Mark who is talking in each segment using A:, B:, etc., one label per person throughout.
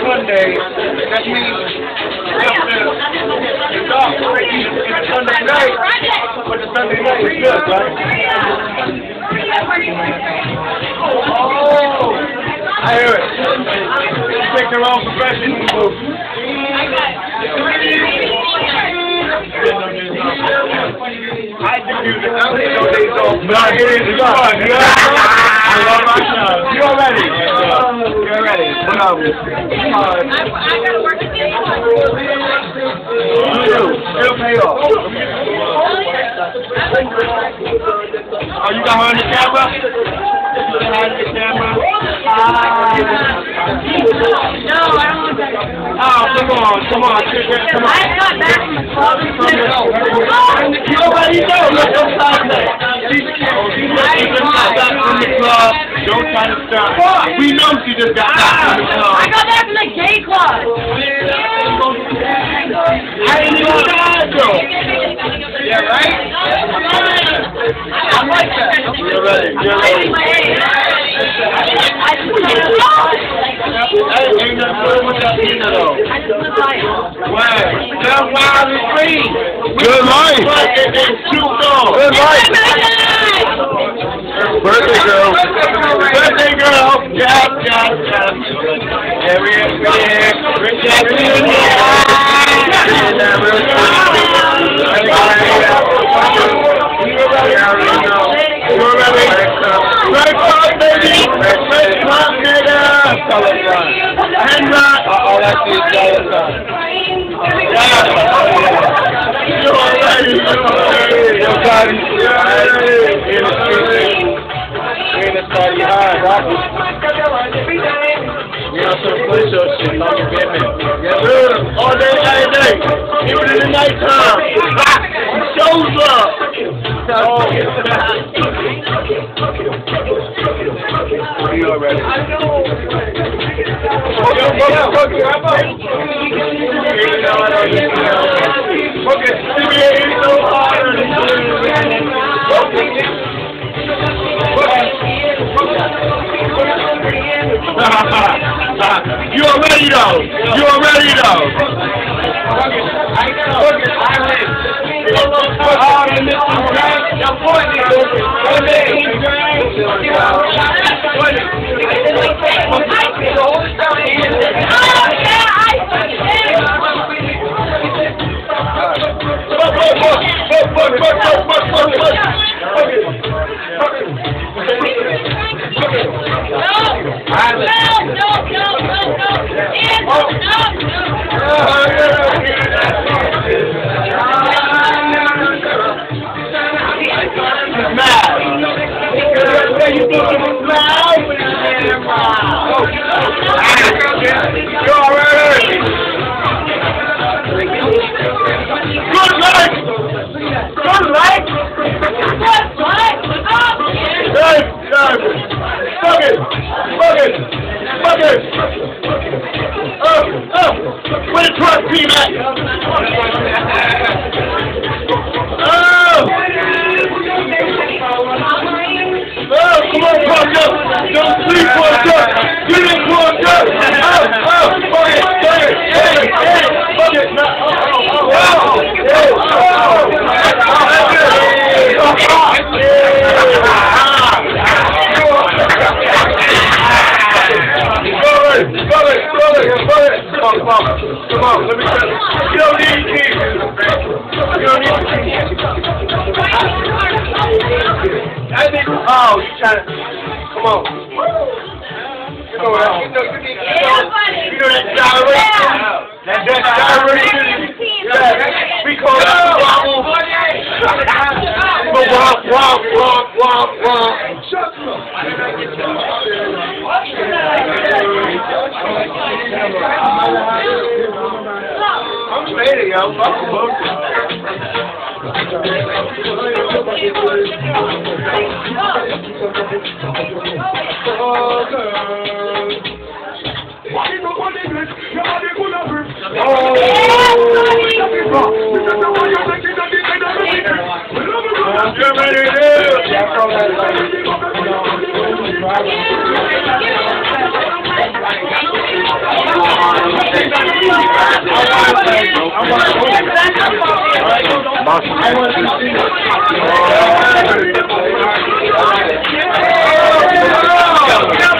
A: Sunday. That means the dog is Sunday night, but the Sunday night is good, right? Oh, I hear it. Take their own profession. I use it. I don't take no days off. No, it is fun. I love my show. You're ready. You're ready. What up? Come on.
B: I gotta work again.
A: You do. It'll pay off. Oh, you got her on the camera? You got her on the camera? Ah.
B: No, I don't want that.
A: Oh, come on, come on, come on.
B: I got back from the club.
A: You already know, look We know just got back from the club.
B: I got back from the gay club.
A: I ain't even died though. Yeah, right?
B: I like that.
A: You're ready, you're ready.
B: hate my age. I just put it
A: Hey, ain't nothing wrong with that either though.
B: I just put it
A: Wow. That's wild and free.
C: Good life.
A: But it is true though.
C: Good life. Birthday girl.
A: Birthday girl. Yes, yes, yes. Yeah, we here, we here. Rich Jack, we here. Yeah, that real quick. You already know. You already Red Cross, baby. Red Cross, nigga. Color sign. And not. Uh-oh, that's the color sign. Yeah. We already. You I to know. Okay, CBA is so hard. you already. You already know. Good fuck it. Oh, oh, where the truck team at? Oh, oh, come on, fuck. Don't sleep, on, come on, come on, let me tell you. You don't need keys. You don't need keys. I think, oh, you trying to, come on. You know that, you know, you need, you know, you know that gyration? That gyration? Yeah, we call I'm boss.
B: Let's.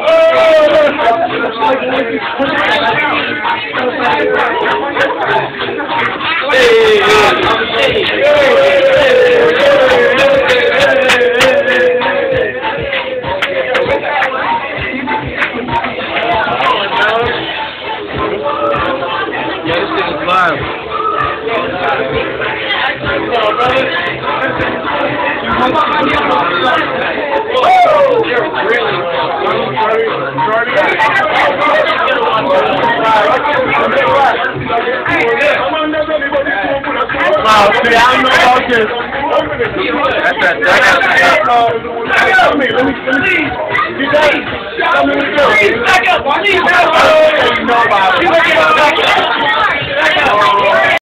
B: Hey!
A: Wow, see I don't know about this.
C: That's that. That
A: me. Let me, let me. You guys, tell me what to do.
B: Please, back up. Please, back up.
A: You know about it.
B: Back up. Back up.